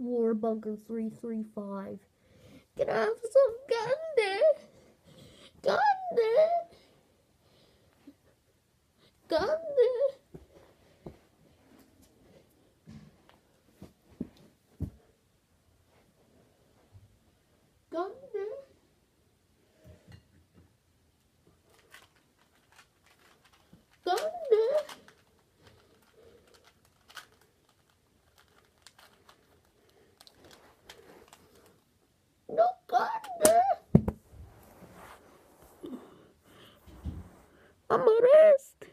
Warbugger335. Can I have some candy? Candy? Candy? No partner. I'm ready.